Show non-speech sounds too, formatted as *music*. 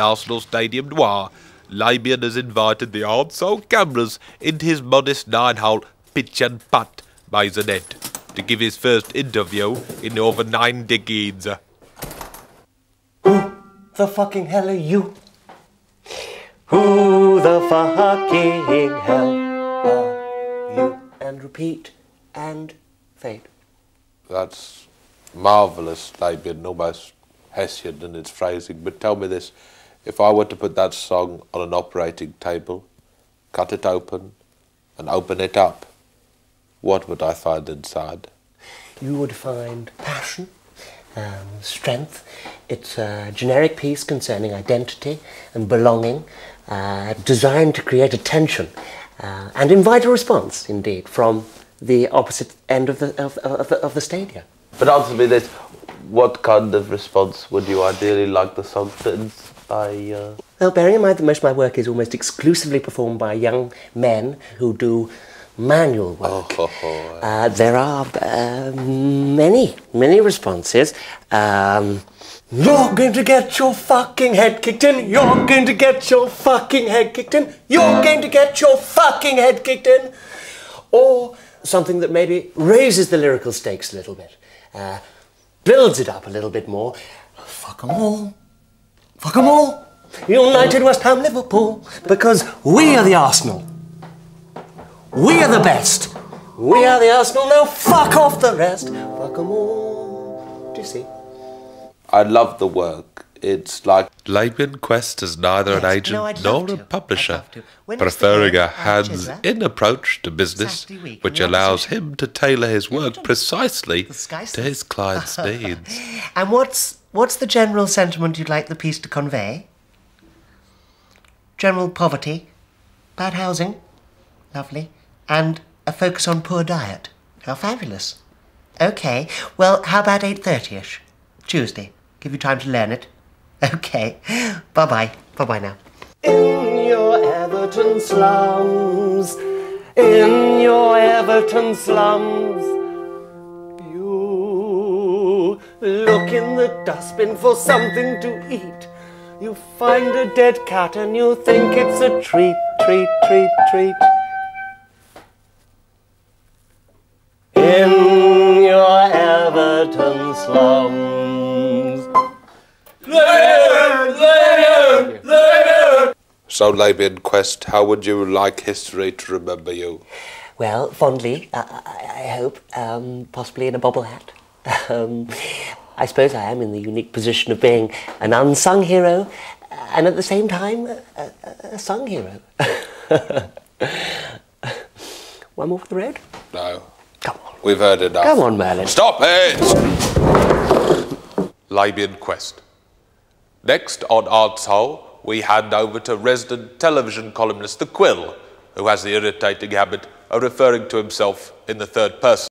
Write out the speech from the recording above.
Arsenal Stadium Noir, Labian has invited the Arts Hole cameras into his modest nine-hole pitch and putt maisonette to give his first interview in over nine decades. Who the fucking hell are you? Who the fucking hell are you? And repeat and fade. That's marvellous, Labian, almost Hessian in its phrasing. But tell me this, if I were to put that song on an operating table, cut it open, and open it up, what would I find inside? You would find passion, um, strength. It's a generic piece concerning identity and belonging, uh, designed to create attention uh, and invite a response, indeed, from the opposite end of the, of, of, of the stadium. But answer me this, what kind of response would you ideally like the song to inspire? Well, bearing in mind that most of my work is almost exclusively performed by young men who do manual work, Oh, oh, oh. uh, there are uh, many, many responses. Um, you're going to get your fucking head kicked in. You're going to get your fucking head kicked in. You're going to get your fucking head kicked in. Or something that maybe raises the lyrical stakes a little bit, uh, builds it up a little bit more. Fuck 'em all. Fuck 'em all. United West Ham Liverpool. Because we are the Arsenal. We are the best. We are the Arsenal. Now fuck off the rest. Fuck 'em all. Do you see? I love the work. It's like Labian Quest is neither an agent no, nor love a publisher, love to. When is the preferring a hands-in approach to business, Saturday week, which allows him to tailor his work precisely to his client's *laughs* needs. And what's what's the general sentiment you'd like the piece to convey? General poverty, bad housing, lovely, and a focus on poor diet. How fabulous. Okay, well, how about 8.30ish? Tuesday. Give you time to learn it. *laughs* Okay, bye-bye. Bye-bye now. In your Everton slums, in your Everton slums, look in the dustbin for something to eat. You find a dead cat and you think it's a treat, treat, treat, treat. In your Everton slums. so Labian Quest, how would you like history to remember you? Well, fondly, I, I, I hope, um, possibly in a bobble hat. Um, I suppose I am in the unique position of being an unsung hero and at the same time a, a, a sung hero. *laughs* One more for the road? No. Come on. We've heard enough. Come on, Merlin. Stop it! Labian Quest. Next on Arts Hole, we hand over to resident television columnist The Quill, who has the irritating habit of referring to himself in the third person.